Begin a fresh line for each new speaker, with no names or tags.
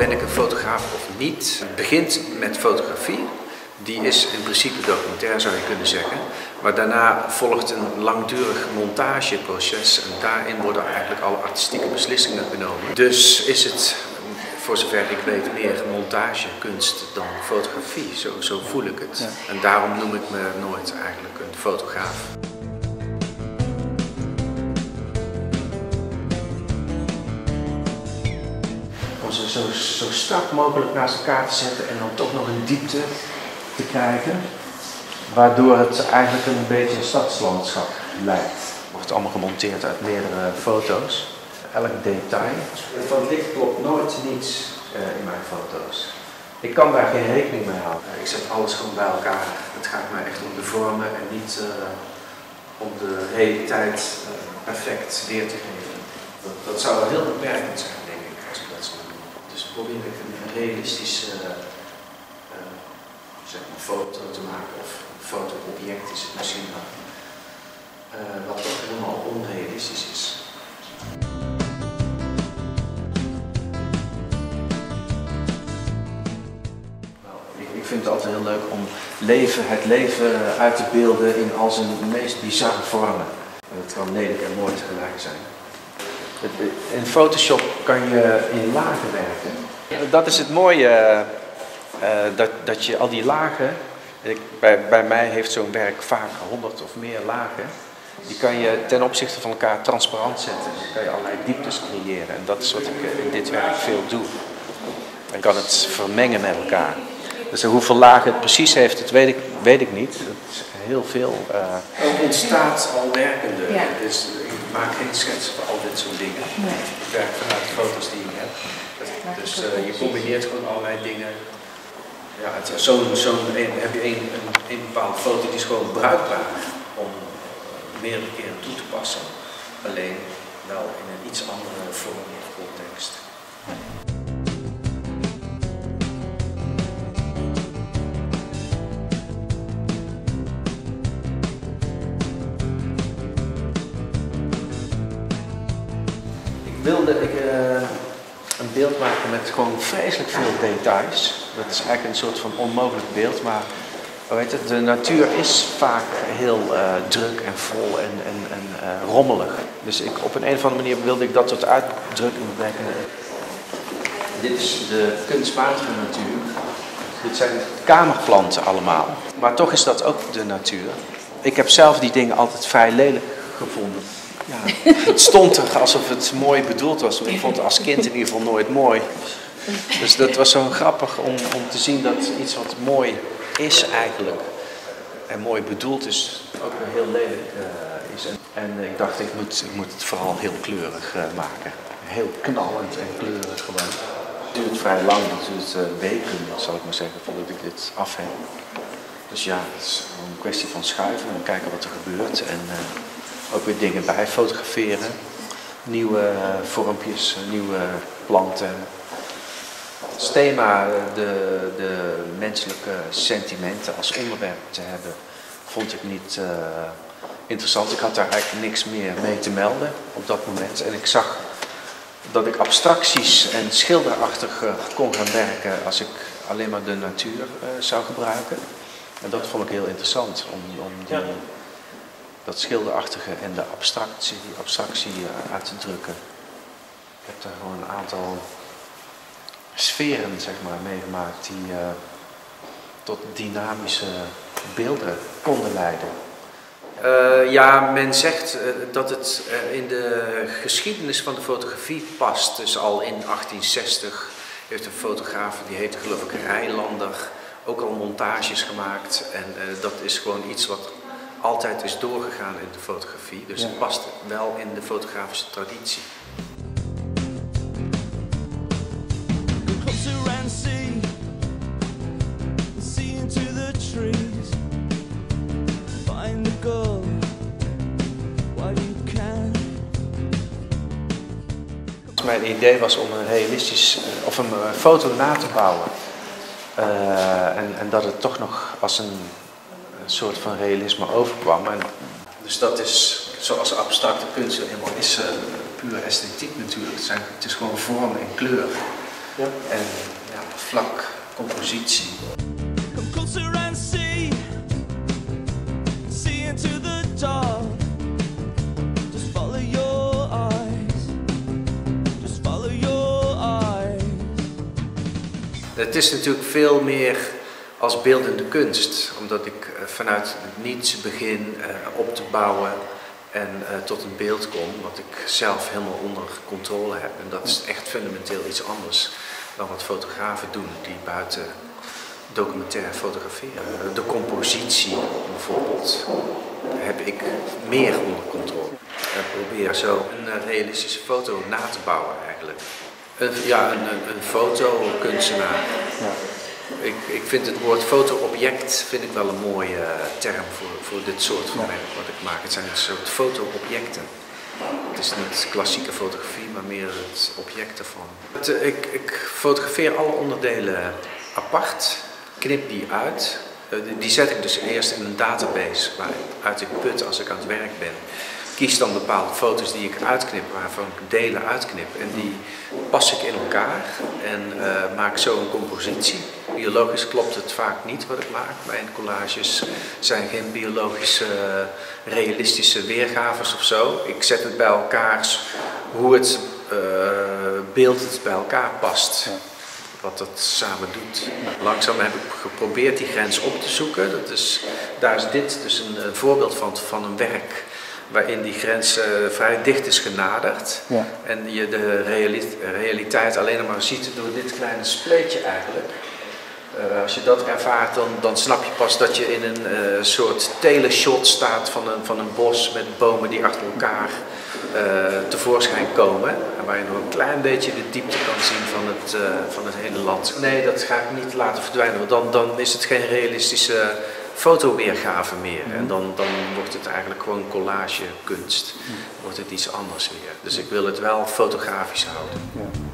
ben ik een fotograaf of niet? Het begint met fotografie. Die is in principe documentair zou je kunnen zeggen. Maar daarna volgt een langdurig montageproces en daarin worden eigenlijk alle artistieke beslissingen genomen. Dus is het, voor zover ik weet, meer montagekunst dan fotografie. Zo, zo voel ik het. En daarom noem ik me nooit eigenlijk een fotograaf. Om ze zo, zo strak mogelijk naast elkaar te zetten en dan toch nog een diepte te krijgen. Waardoor het eigenlijk een beetje een stadslandschap lijkt. Het wordt allemaal gemonteerd uit meerdere foto's. Elk detail. Van het licht klopt nooit niets uh, in mijn foto's. Ik kan daar geen rekening mee houden. Ik zet alles gewoon bij elkaar. Het gaat mij echt om de vormen en niet uh, om de realiteit uh, perfect weer te geven. Dat, dat, zou wel heel beperkend zijn, denk ik, als ik dat zou doen. Dus probeer een realistische zeg maar, foto te maken, of een fotoobject is het misschien wel, uh, wat toch helemaal onrealistisch is. Ik, vind het altijd heel leuk om leven, het leven uit te beelden in al zijn meest bizarre vormen. Het kan lelijk en mooi tegelijk zijn. In Photoshop kan je in lagen werken. Dat is het mooie uh, dat, dat je al die lagen, ik, bij, bij mij heeft zo'n werk vaak honderd of meer lagen, die kan je ten opzichte van elkaar transparant zetten. Dan kan je allerlei dieptes creëren en dat is wat ik in dit werk veel doe. En kan het vermengen met elkaar. Dus hoeveel lagen het precies heeft, dat weet ik, weet ik niet. Dat is heel veel. Uh... Ook ontstaat al werkende. Ja. Dus ik maak geen schets van al dit soort dingen. Nee. Ik werk vanuit de foto's die ik heb. Dus uh, je combineert gewoon allerlei dingen ja, zo'n zo heb je een, een, een, bepaalde foto die is gewoon bruikbaar om uh, meerdere keren toe te passen. Alleen wel in een iets andere vorm of context. Wilde, ik, uh, een beeld maken met gewoon vreselijk veel details. Dat is eigenlijk een soort van onmogelijk beeld, maar weet het, de natuur is vaak heel uh, druk en vol en, en, en uh, rommelig. Dus ik, op een, een of andere manier wilde ik dat tot uitdrukking brengen. Dit is de kunstmatige natuur. Dit zijn kamerplanten allemaal. Maar toch is dat ook de natuur. Ik heb zelf die dingen altijd vrij lelijk gevonden. Ja, het stond er alsof het mooi bedoeld was. Ik vond het als kind in ieder geval nooit mooi. Dus dat was zo grappig om, om te zien dat iets wat mooi is eigenlijk en mooi bedoeld is, ook weer heel lelijk uh, is. En, ik dacht, ik moet, ik moet het vooral heel kleurig uh, maken. Heel knallend en kleurig gewoon. Het duurt vrij lang, het duurt uh, weken, zal ik maar zeggen, voordat ik dit af heb. Dus ja, het is een kwestie van schuiven en kijken wat er gebeurt. En ook weer dingen bij fotograferen. Nieuwe vormpjes, nieuwe planten. Het thema, de, de menselijke sentimenten als onderwerp te hebben, vond ik niet uh, interessant. Ik had daar eigenlijk niks meer mee te melden op dat moment. En ik zag dat ik abstracties en schilderachtig kon gaan werken als ik alleen maar de natuur uh, zou gebruiken. En dat vond ik heel interessant, om, om die, dat schilderachtige en de abstractie, die abstractie uh, uit te drukken. Ik heb daar gewoon een aantal sferen zeg maar, meegemaakt die uh, tot dynamische beelden konden leiden. Uh, ja, men zegt dat het in de geschiedenis van de fotografie past. Dus al in 1860 heeft een fotograaf, die heette geloof ik Rijlander, ook al montages gemaakt. En dat is gewoon iets wat altijd is doorgegaan in de fotografie. Dus het past wel in de fotografische traditie. Mijn idee was om een realistisch of een foto na te bouwen. Uh, en, en dat het toch nog als een soort van realisme overkwam. En dus dat is, zoals abstracte kunst helemaal is, uh, puur esthetiek natuurlijk. Het, zijn, het is gewoon vorm en kleur. Ja. En ja, vlak, compositie. Come closer and see, see into the dark. Just follow your eyes, just follow your eyes. Het is natuurlijk veel meer als beeldende kunst, omdat ik eh, vanuit niets begin uh, op te bouwen en uh, tot een beeld kom wat ik zelf helemaal onder controle heb. En dat is echt fundamenteel iets anders dan wat fotografen doen die buiten documentair fotograferen. De compositie bijvoorbeeld heb ik meer onder controle. En probeer zo een realistische foto na te bouwen eigenlijk. Een, ja, een, een, een fotokunstenaar. Ja ik, ik vind het woord fotoobject vind ik wel een mooie eh, term voor, voor dit soort van werk wat ik maak. Het zijn een soort fotoobjecten. Het is niet klassieke fotografie, maar meer het object ervan. Het, eh, ik, ik fotografeer alle onderdelen apart, knip die uit. Eh, die zet ik dus eerst in een database waaruit ik put als ik aan het werk ben kies dan bepaalde foto's die ik uitknip, waarvan ik delen uitknip. En die pas ik in elkaar en uh, maak zo een compositie. Biologisch klopt het vaak niet wat ik maak. Mijn collages zijn geen biologische, realistische weergaves of zo. Ik zet het bij elkaar hoe het uh, beeld het bij elkaar past. Wat dat samen doet. Langzaam heb ik geprobeerd die grens op te zoeken. Dat is, daar is dit dus een, een voorbeeld van, van een werk waarin die grens uh, vrij dicht is genaderd. Ja. En je de realiteit alleen maar ziet door dit kleine spleetje eigenlijk. Uh, als je dat ervaart, dan, dan snap je pas dat je in een uh, soort teleshot staat van een, van een bos met bomen die achter elkaar tevoorschijn komen. En waar je nog een klein beetje de diepte kan zien van het, van het hele land. Nee, dat ga ik niet laten verdwijnen, want dan, dan is het geen realistische fotoweergave meer. En dan, dan wordt het eigenlijk gewoon collage kunst. Wordt het iets anders weer. Dus ik wil het wel fotografisch houden. Ja.